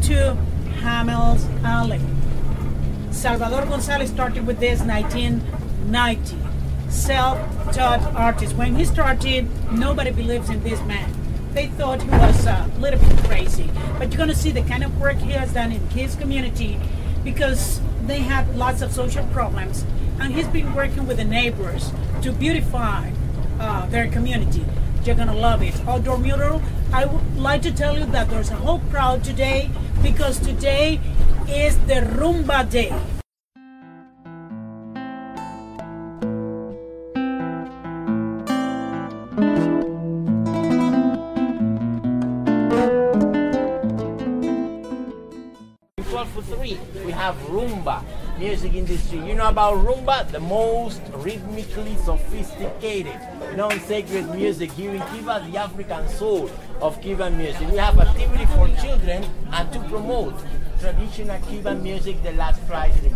Hamels Alley. Salvador Gonzalez started with this 1990. Self-taught artist. When he started, nobody believes in this man. They thought he was a little bit crazy. But you're going to see the kind of work he has done in his community because they have lots of social problems. And he's been working with the neighbors to beautify uh, their community. You're going to love it. Outdoor mural, I would like to tell you that there's a whole crowd today because today is the Rumba Day. For three, we have rumba music industry. You know about rumba, the most rhythmically sophisticated, non-sacred music here in Cuba, the African soul of Cuban music. We have activity for children and to promote traditional Cuban music, the last Friday.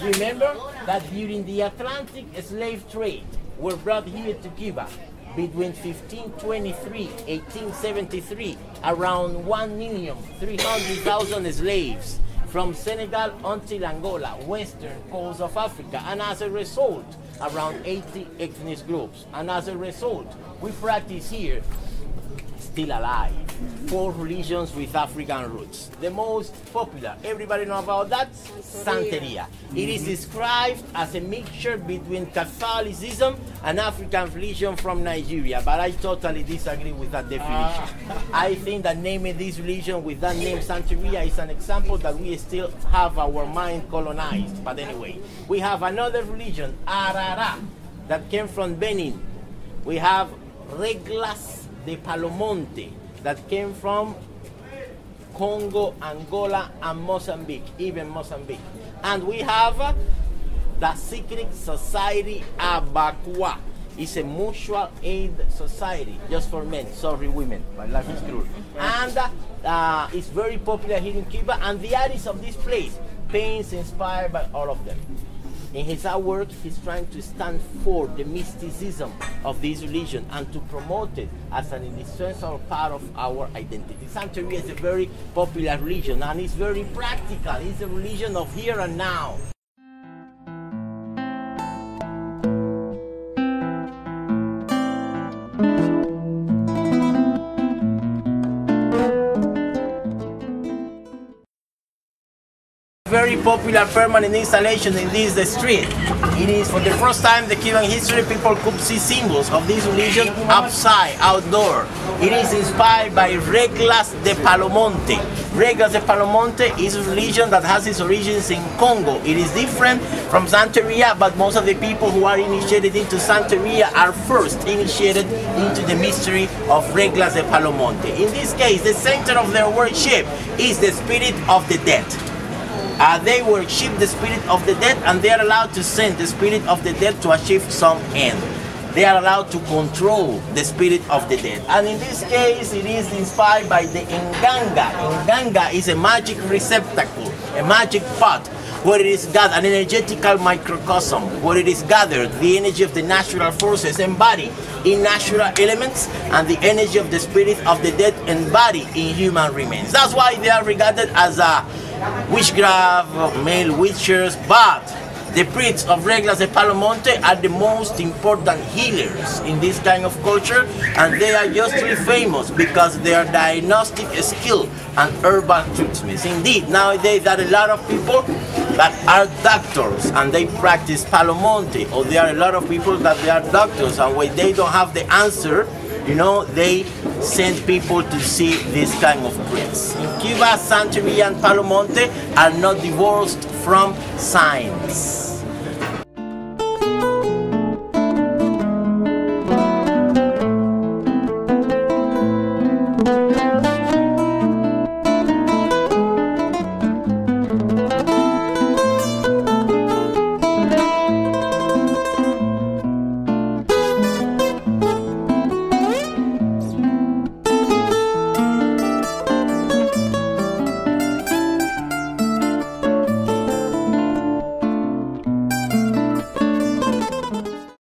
Remember that during the Atlantic slave trade were brought here to Cuba between 1523 1873 around 1,300,000 slaves from Senegal until Angola, western coast of Africa, and as a result, around 80 ethnic groups. And as a result, we practice here still alive. Four religions with African roots. The most popular, everybody know about that? Santeria. It is mm-hmm. described as a mixture between Catholicism and African religion from Nigeria, but I totally disagree with that definition. Ah. I think that naming this religion with that name Santeria is an example that we still have our mind colonized. But anyway, we have another religion, Arara, that came from Benin. We have Reglas de Palomonte that came from Congo, Angola, and Mozambique, even Mozambique. And we have uh, the Secret Society Abacua. It's a mutual aid society just for men. Sorry, women. My life is cruel. And uh, uh, it's very popular here in Cuba. And the artists of this place, paints inspired by all of them. In his artwork, he's trying to stand for the mysticism of this religion and to promote it as an indispensable part of our identity. Santeria is a very popular religion and it's very practical. It's a religion of here and now. Popular permanent installation in this street. It is for the first time in the Cuban history people could see symbols of this religion outside, outdoor. It is inspired by Reglas de Palomonte. Reglas de Palomonte is a religion that has its origins in Congo. It is different from Santeria, but most of the people who are initiated into Santeria are first initiated into the mystery of Reglas de Palomonte. In this case, the center of their worship is the spirit of the dead. Uh, they worship the spirit of the dead and they are allowed to send the spirit of the dead to achieve some end. They are allowed to control the spirit of the dead. And in this case, it is inspired by the Nganga. Nganga is a magic receptacle, a magic pot, where it is gathered, an energetical microcosm, where it is gathered, the energy of the natural forces embodied in natural elements, and the energy of the spirit of the dead embodied in human remains. That's why they are regarded as a witchcraft, male witchers, but the priests of Reglas de Palomonte are the most important healers in this kind of culture and they are justly famous because their diagnostic skill and herbal treatments. Indeed, nowadays there are a lot of people that are doctors and they practice Palomonte or there are a lot of people that they are doctors and when they don't have the answer you know, they send people to see this kind of prints. In Cuba, Santeria and Palomonte are not divorced from science.